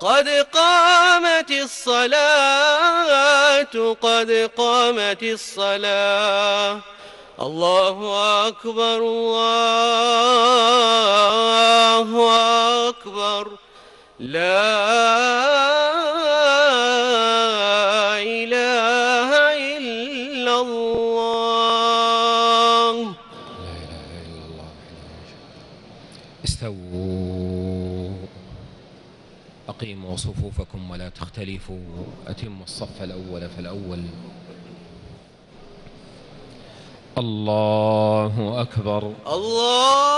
قد قامت الصلاة قد قامت الصلاة. الله أكبر الله أكبر. لا أقيموا صفوفكم ولا تختلفوا أتموا الصف الأول فالأول. الله أكبر. الله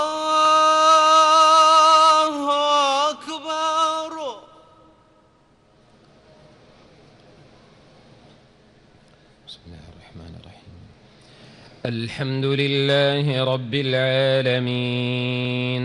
أكبر. بسم الله الرحمن الرحيم. الحمد لله رب العالمين.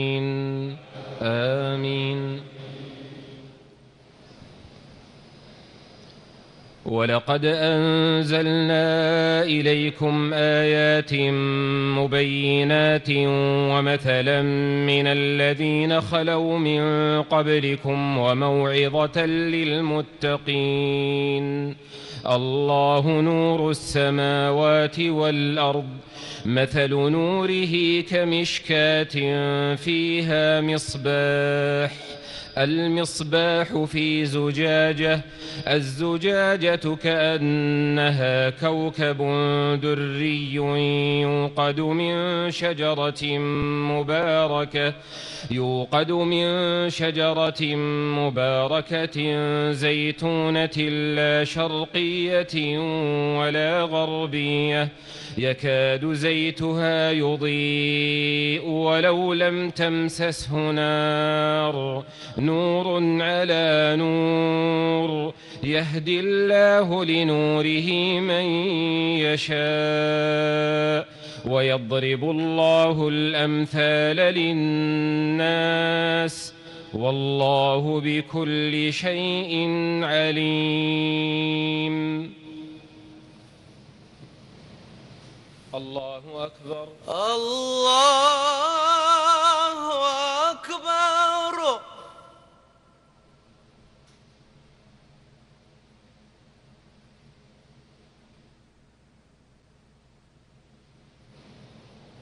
ولقد أنزلنا إليكم آيات مبينات ومثلا من الذين خلوا من قبلكم وموعظة للمتقين. الله نور السماوات والأرض مثل نوره كمشكاة فيها مصباح. المصباح في زجاجة الزجاجة كأنها كوكب دري يوقد من شجرة مباركة يوقد من شجرة مباركة زيتونة لا شرقية ولا غربية يكاد زيتها يضيء ولو لم تمسسه نار. نور على نور. يهدي الله لنوره من يشاء. ويضرب الله الأمثال للناس. والله بكل شيء عليم. الله أكبر. الله أكبر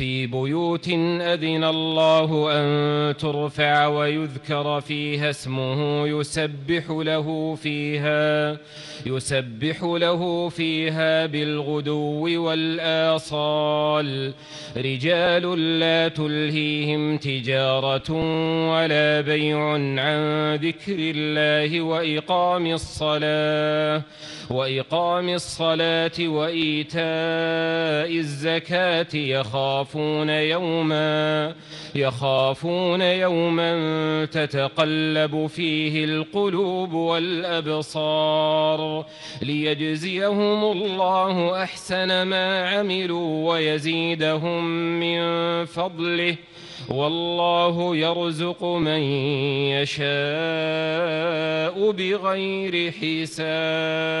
في بيوت أذن الله أن ترفع ويذكر فيها اسمه يسبح له فيها يسبح له فيها بالغدو والآصال. رجال لا تلهيهم تجارة ولا بيع عن ذكر الله وإقام الصلاة وإقام الصلاة وإيتاء الزكاة يخافون يوما يخافون يوما تتقلب فيه القلوب والأبصار ليجزيهم الله أحسن ما عملوا ويزيدهم من فضله. والله يرزق من يشاء بغير حساب.